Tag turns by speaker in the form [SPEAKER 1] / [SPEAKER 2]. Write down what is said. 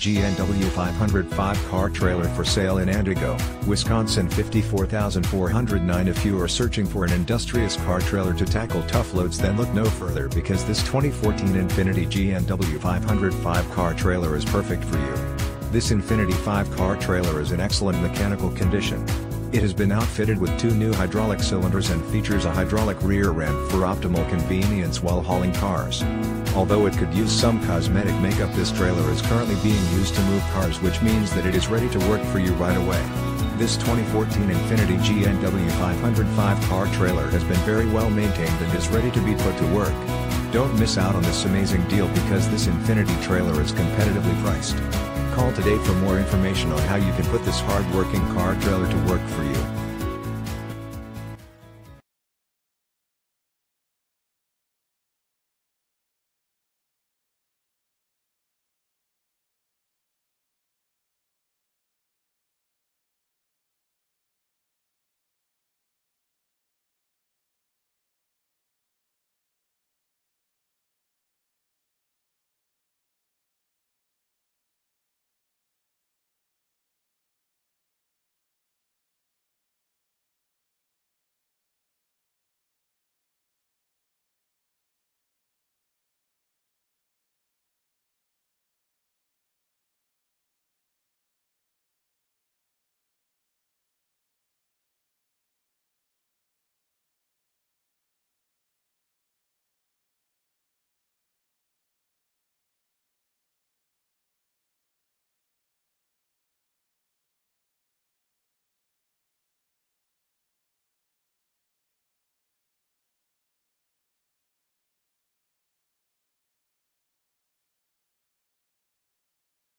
[SPEAKER 1] GNW 505 car trailer for sale in Antigo, Wisconsin 54409 If you are searching for an industrious car trailer to tackle tough loads then look no further because this 2014 Infinity GNW 505 car trailer is perfect for you. This Infinity 5 car trailer is in excellent mechanical condition. It has been outfitted with two new hydraulic cylinders and features a hydraulic rear ramp for optimal convenience while hauling cars. Although it could use some cosmetic makeup this trailer is currently being used to move cars which means that it is ready to work for you right away. This 2014 Infinity GNW 505 car trailer has been very well maintained and is ready to be put to work. Don't miss out on this amazing deal because this Infinity trailer is competitively priced. Call today for more information on how you can put this hard-working car trailer to.